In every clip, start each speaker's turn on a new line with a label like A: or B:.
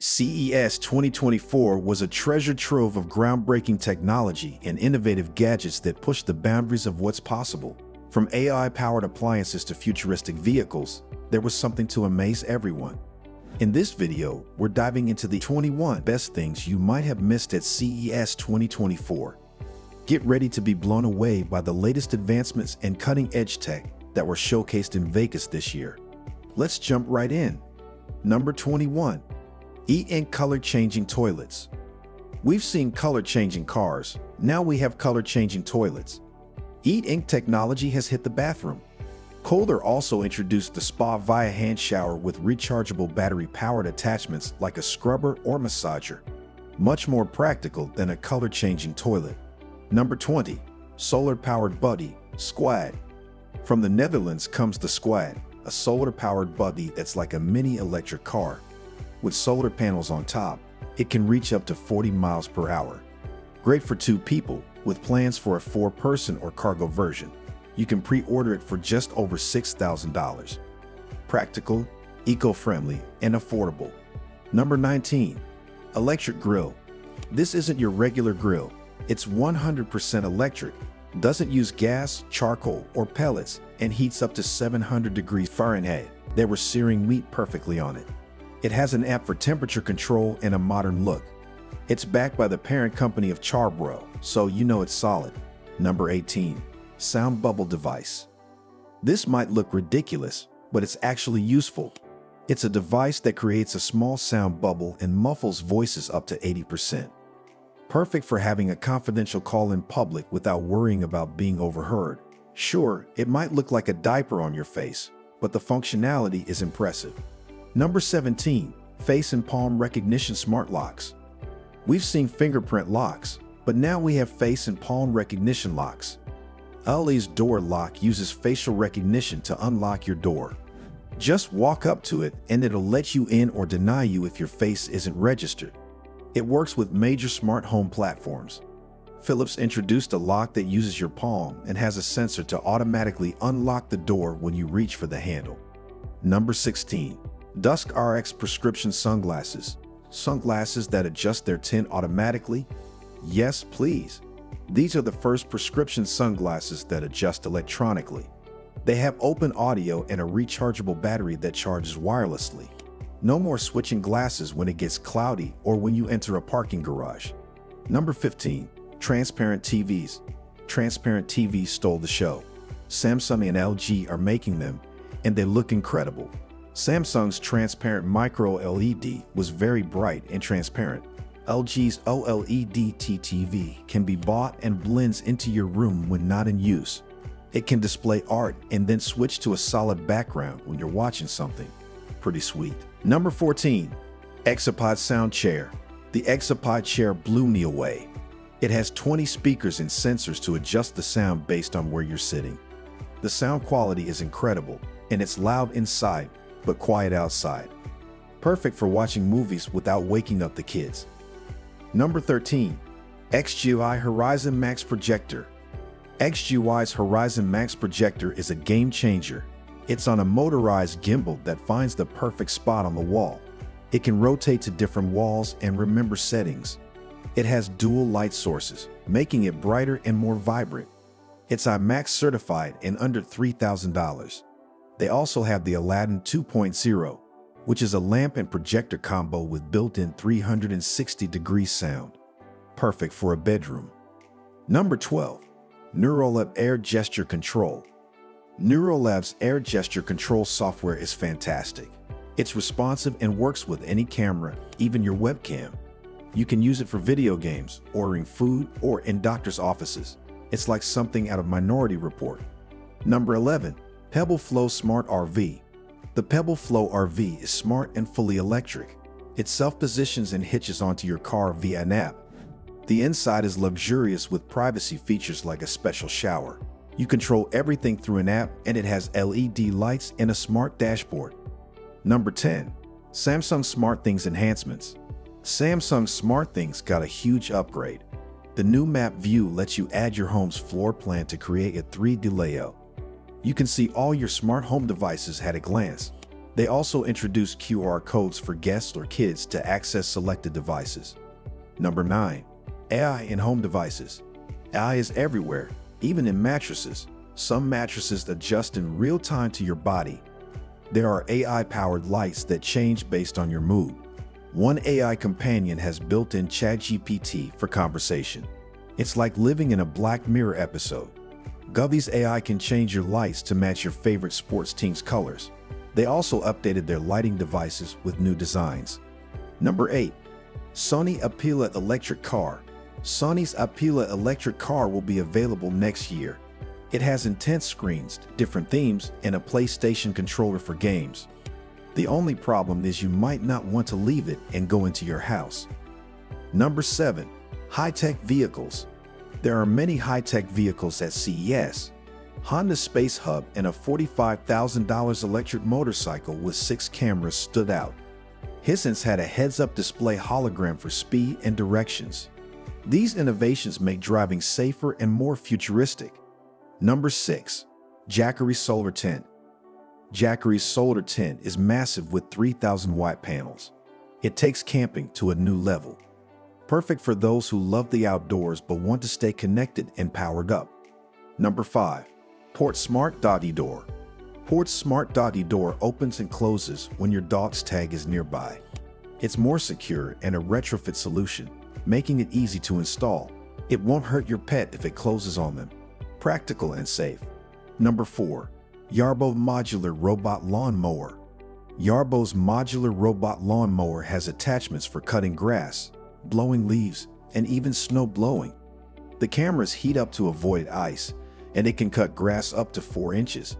A: CES 2024 was a treasure trove of groundbreaking technology and innovative gadgets that pushed the boundaries of what's possible. From AI-powered appliances to futuristic vehicles, there was something to amaze everyone. In this video, we're diving into the 21 best things you might have missed at CES 2024. Get ready to be blown away by the latest advancements and cutting-edge tech that were showcased in Vegas this year. Let's jump right in. Number 21. E-Ink color-changing toilets. We've seen color-changing cars, now we have color-changing toilets. Eat ink technology has hit the bathroom. Kohler also introduced the spa via hand shower with rechargeable battery-powered attachments like a scrubber or massager. Much more practical than a color-changing toilet. Number 20. Solar-powered buddy, Squad. From the Netherlands comes the Squad, a solar-powered buddy that's like a mini electric car. With solar panels on top, it can reach up to 40 miles per hour. Great for two people, with plans for a four-person or cargo version. You can pre-order it for just over $6,000. Practical, eco-friendly, and affordable. Number 19. Electric Grill. This isn't your regular grill. It's 100% electric, doesn't use gas, charcoal, or pellets, and heats up to 700 degrees Fahrenheit. They were searing meat perfectly on it. It has an app for temperature control and a modern look. It's backed by the parent company of Char-Broil, so you know it's solid. Number 18. Sound Bubble Device. This might look ridiculous, but it's actually useful. It's a device that creates a small sound bubble and muffles voices up to 80%. Perfect for having a confidential call in public without worrying about being overheard. Sure, it might look like a diaper on your face, but the functionality is impressive. Number 17. Face and Palm Recognition Smart Locks. We've seen fingerprint locks, but now we have face and palm recognition locks. Ali's door lock uses facial recognition to unlock your door. Just walk up to it and it'll let you in or deny you if your face isn't registered. It works with major smart home platforms. Philips introduced a lock that uses your palm and has a sensor to automatically unlock the door when you reach for the handle. Number 16. Dusk RX prescription sunglasses. Sunglasses that adjust their tint automatically? Yes, please. These are the first prescription sunglasses that adjust electronically. They have open audio and a rechargeable battery that charges wirelessly. No more switching glasses when it gets cloudy or when you enter a parking garage. Number 15. Transparent TVs. Transparent TVs stole the show. Samsung and LG are making them, and they look incredible. Samsung's transparent micro LED was very bright and transparent. LG's OLED TTV can be bought and blends into your room when not in use. It can display art and then switch to a solid background when you're watching something. Pretty sweet. Number 14. Exapod Sound Chair. The Exapod chair blew me away. It has 20 speakers and sensors to adjust the sound based on where you're sitting. The sound quality is incredible, and it's loud inside but quiet outside. Perfect for watching movies without waking up the kids. Number 13. XGI Horizon Max Projector. XGI's Horizon Max Projector is a game changer. It's on a motorized gimbal that finds the perfect spot on the wall. It can rotate to different walls and remember settings. It has dual light sources, making it brighter and more vibrant. It's IMAX certified and under $3,000. They also have the Aladdin 2.0, which is a lamp and projector combo with built-in 360-degree sound. Perfect for a bedroom. Number 12. Neurolab Air Gesture Control. Neurolab's Air Gesture Control software is fantastic. It's responsive and works with any camera, even your webcam. You can use it for video games, ordering food, or in doctor's offices. It's like something out of Minority Report. Number 11. Pebble Flow Smart RV. The Pebble Flow RV is smart and fully electric. It self-positions and hitches onto your car via an app. The inside is luxurious with privacy features like a special shower. You control everything through an app and it has LED lights and a smart dashboard. Number 10. Samsung SmartThings Enhancements. Samsung SmartThings got a huge upgrade. The new map view lets you add your home's floor plan to create a 3D layout. You can see all your smart home devices at a glance. They also introduced QR codes for guests or kids to access selected devices. Number 9. AI in home devices. AI is everywhere, even in mattresses. Some mattresses adjust in real time to your body. There are AI-powered lights that change based on your mood. One AI companion has built-in ChatGPT for conversation. It's like living in a Black Mirror episode. Govee's AI can change your lights to match your favorite sports team's colors. They also updated their lighting devices with new designs. Number 8. Sony Afeela Electric Car Sony's Afeela electric car will be available next year. It has intense screens, different themes, and a PlayStation controller for games. The only problem is you might not want to leave it and go into your house. Number 7. High-tech vehicles. There are many high-tech vehicles at CES. Honda's Space Hub and a $45,000 electric motorcycle with six cameras stood out. Hisense had a heads-up display hologram for speed and directions. These innovations make driving safer and more futuristic. Number 6. Jackery Solar Tent Jackery's solar tent is massive with 3,000 watt panels. It takes camping to a new level. Perfect for those who love the outdoors but want to stay connected and powered up. Number 5. Port Smart Doggy Door Port Smart Doggy Door opens and closes when your dog's tag is nearby. It's more secure and a retrofit solution, making it easy to install. It won't hurt your pet if it closes on them. Practical and safe. Number 4. Yarbo Modular Robot Lawn Mower Yarbo's modular robot lawn mower has attachments for cutting grass, blowing leaves, and even snow blowing. The cameras heat up to avoid ice, and it can cut grass up to 4 inches.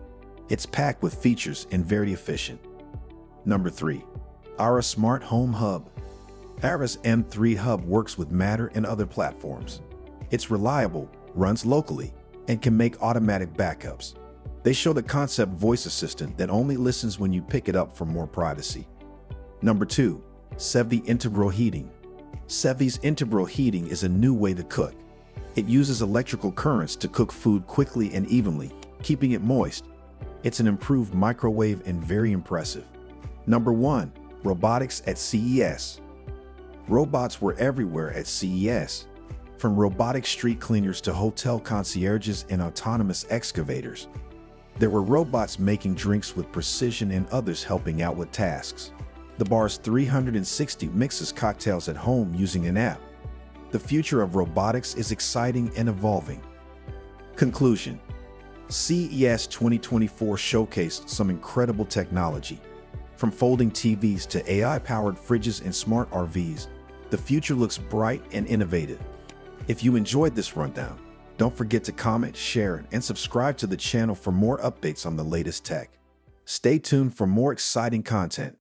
A: It's packed with features and very efficient. Number 3. Ara Smart Home Hub Ara's M3 Hub works with Matter and other platforms. It's reliable, runs locally, and can make automatic backups. They show the concept voice assistant that only listens when you pick it up for more privacy. Number 2. Sevvy Integral Heating Sevvy's Integral Heating is a new way to cook. It uses electrical currents to cook food quickly and evenly, keeping it moist. It's an improved microwave and very impressive. Number 1. Robotics at CES Robots were everywhere at CES, from robotic street cleaners to hotel concierges and autonomous excavators. There were robots making drinks with precision and others helping out with tasks. The Barsys 360 mixes cocktails at home using an app. The future of robotics is exciting and evolving. Conclusion CES 2024 showcased some incredible technology. From folding TVs to AI-powered fridges and smart RVs, the future looks bright and innovative. If you enjoyed this rundown, don't forget to comment, share, and subscribe to the channel for more updates on the latest tech. Stay tuned for more exciting content.